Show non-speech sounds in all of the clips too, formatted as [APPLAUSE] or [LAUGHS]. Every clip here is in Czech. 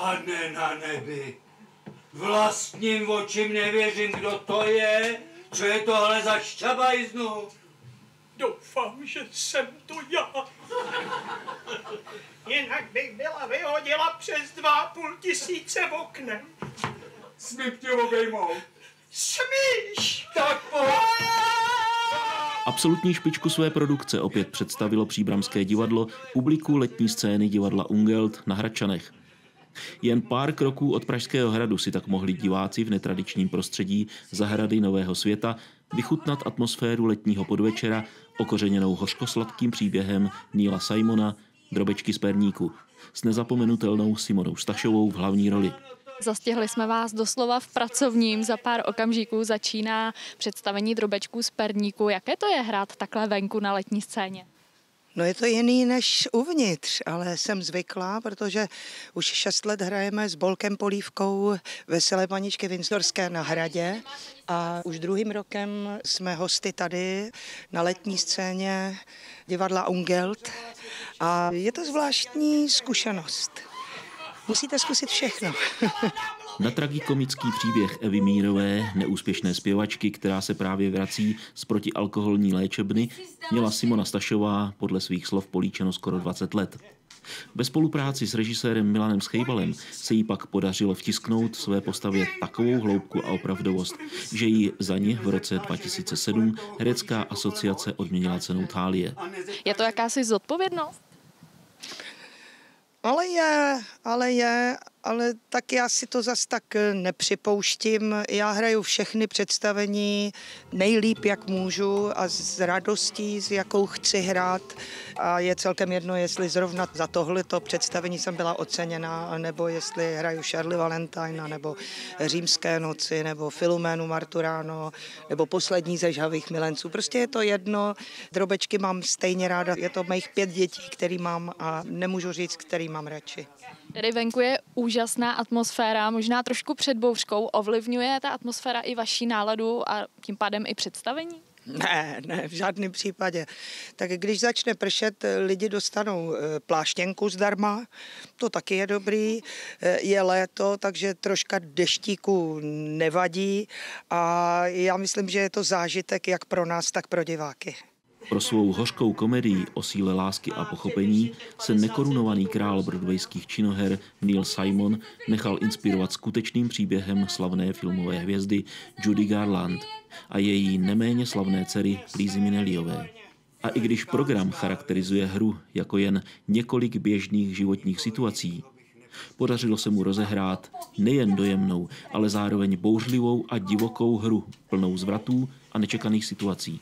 Pane na nebi, vlastním očím nevěřím, kdo to je, co je tohle za šťabajznu. Doufám, že jsem to já. Jinak bych byla vyhodila přes dva půl tisíce oknem. Smím tě obejmout. Smíš! Tak po... Absolutní špičku své produkce opět představilo příbramské divadlo publiku letní scény divadla Ungelt na Hradčanech. Jen pár kroků od Pražského hradu si tak mohli diváci v netradičním prostředí zahrady Nového světa vychutnat atmosféru letního podvečera okořeněnou hořkosladkým příběhem Níla Simona Drobečky z Perníku s nezapomenutelnou Simonou Stašovou v hlavní roli. Zastihli jsme vás doslova v pracovním. Za pár okamžiků začíná představení drobečků z perníku. Jaké to je hrát takhle venku na letní scéně? No je to jiný než uvnitř, ale jsem zvyklá, protože už šest let hrajeme s Bolkem Polívkou Veselé paničky Vinsdorské na hradě a už druhým rokem jsme hosty tady na letní scéně divadla Ungelt a je to zvláštní zkušenost. Musíte zkusit všechno. [LAUGHS] Na tragikomický příběh Evy Mírové, neúspěšné zpěvačky, která se právě vrací z protialkoholní léčebny, měla Simona Stašová podle svých slov políčeno skoro 20 let. Ve spolupráci s režisérem Milanem Schejbalem se jí pak podařilo vtisknout své postavě takovou hloubku a opravdovost, že jí za ně v roce 2007 Herecká asociace odměnila cenou Thálie. Je to jakási zodpovědnost? Ale je, ale je, ale tak já si to zas tak nepřipouštím. Já hraju všechny představení nejlíp, jak můžu a s radostí, s jakou chci hrát. A je celkem jedno, jestli zrovna za tohleto představení jsem byla oceněna, nebo jestli hraju Charlie Valentina, nebo Římské noci, nebo Filoménu Marturano, nebo Poslední ze žhavých milenců. Prostě je to jedno. Drobečky mám stejně ráda. Je to mých pět dětí, který mám a nemůžu říct, který mám radši. Tady venku je úžasná atmosféra, možná trošku před bouřkou. Ovlivňuje ta atmosféra i vaší náladu a tím pádem i představení? Ne, ne, v žádném případě. Tak když začne pršet, lidi dostanou eh, pláštěnku zdarma, to taky je dobrý. Eh, je léto, takže troška deštíku nevadí a já myslím, že je to zážitek jak pro nás, tak pro diváky. Pro svou hořkou komedii o síle lásky a pochopení se nekorunovaný král broadwayských činoher Neil Simon nechal inspirovat skutečným příběhem slavné filmové hvězdy Judy Garland a její neméně slavné dcery Lizy Minelliové. A i když program charakterizuje hru jako jen několik běžných životních situací, podařilo se mu rozehrát nejen dojemnou, ale zároveň bouřlivou a divokou hru plnou zvratů a nečekaných situací.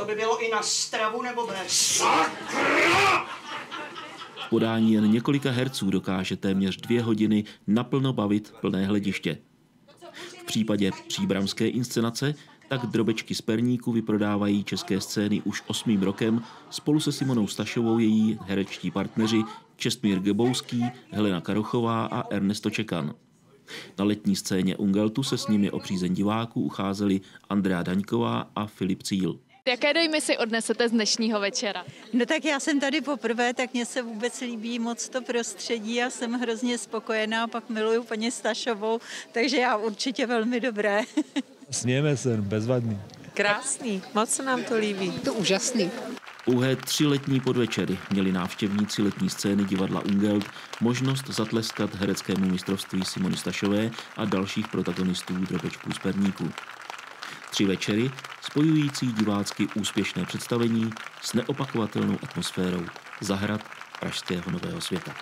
To by bylo i na stravu nebo bez. Sakra! Podání jen několika herců dokáže téměř dvě hodiny naplno bavit plné hlediště. V případě příbramské inscenace tak drobečky z perníku vyprodávají české scény už osmým rokem spolu se Simonou Stašovou její herečtí partneři Čestmír Gebouský, Helena Karochová a Ernesto Čekan. Na letní scéně Ungeltu se s nimi o přízeň diváků ucházeli Andrea Daňková a Filip Cíl. Jaké dojmy si odnesete z dnešního večera? No tak já jsem tady poprvé, tak mně se vůbec líbí moc to prostředí a jsem hrozně spokojená, pak miluju paní Stašovou, takže já určitě velmi dobré. [LAUGHS] Smějeme se, bezvadný. Krásný, moc se nám to líbí. To úžasný. Pouhé tři letní podvečery měli návštěvníci letní scény divadla Ungelt možnost zatleskat hereckému mistrovství Simony Stašové a dalších protagonistů Drobečků z Perníku. Tři večery spojující divácky úspěšné představení s neopakovatelnou atmosférou zahrad Pražského Nového světa.